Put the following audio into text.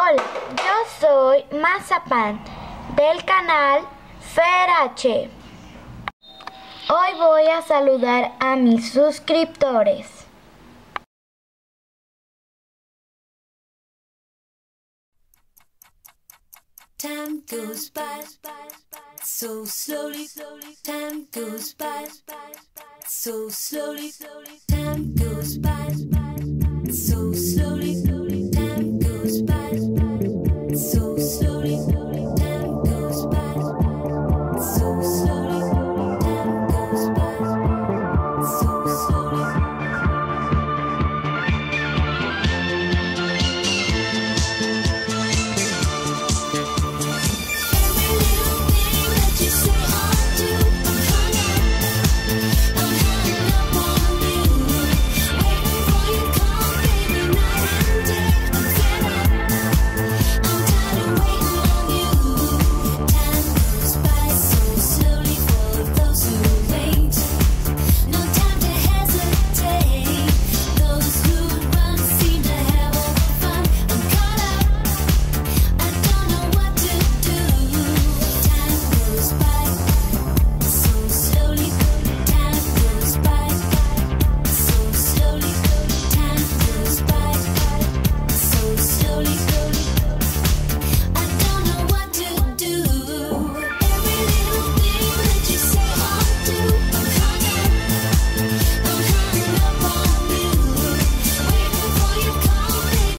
Hola, yo soy Mazapán del canal Ferache. Hoy voy a saludar a mis suscriptores. Time goes by so slowly. Time goes by so slowly. Time goes by. slowly, slowly.